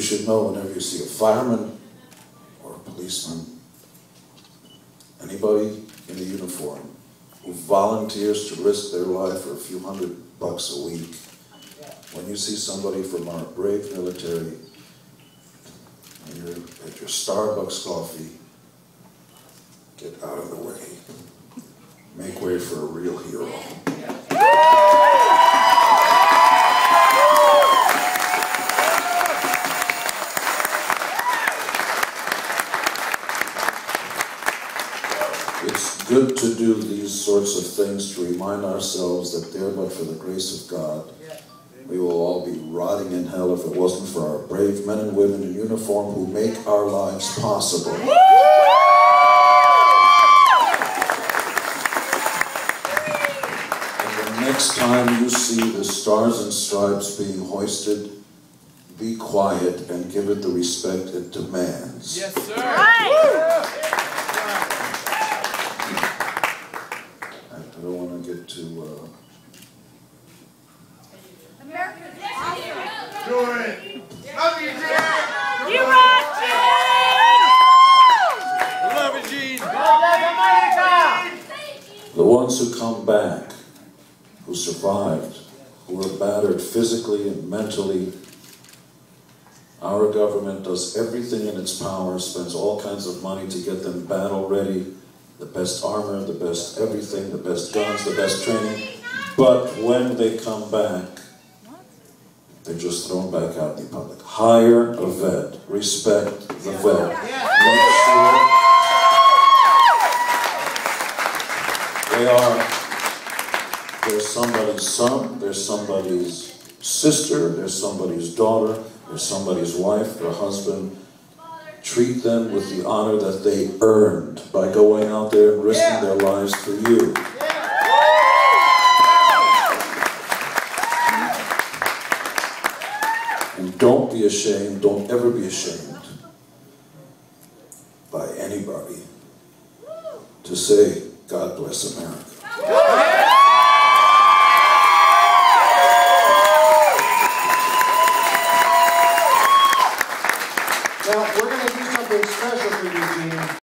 should know whenever you see a fireman or a policeman, anybody in a uniform who volunteers to risk their life for a few hundred bucks a week, when you see somebody from our brave military and you're at your Starbucks coffee, get out of the way. Make way for a real hero. It's good to do these sorts of things to remind ourselves that there but for the grace of God, we will all be rotting in hell if it wasn't for our brave men and women in uniform who make our lives possible. And the next time you see the stars and stripes being hoisted, be quiet and give it the respect it demands. Yes, sir. Don't to get too. Uh, Do it. Love you, Jack. You rock, Love it, Gene. the ones who come back, who survived, who were battered physically and mentally. Our government does everything in its power, spends all kinds of money to get them battle ready, the best armor, the best everything, the best guns, the best training. But when they come back, they're just thrown back out in the public. Hire a vet, respect the vet. Make sure they are there's somebody's son, there's somebody's sister, there's somebody's daughter, there's somebody's wife, their husband treat them with the honor that they earned by going out there and risking yeah. their lives for you. Yeah. And don't be ashamed, don't ever be ashamed by anybody to say, God bless America. Now, we're something special for you, Gene.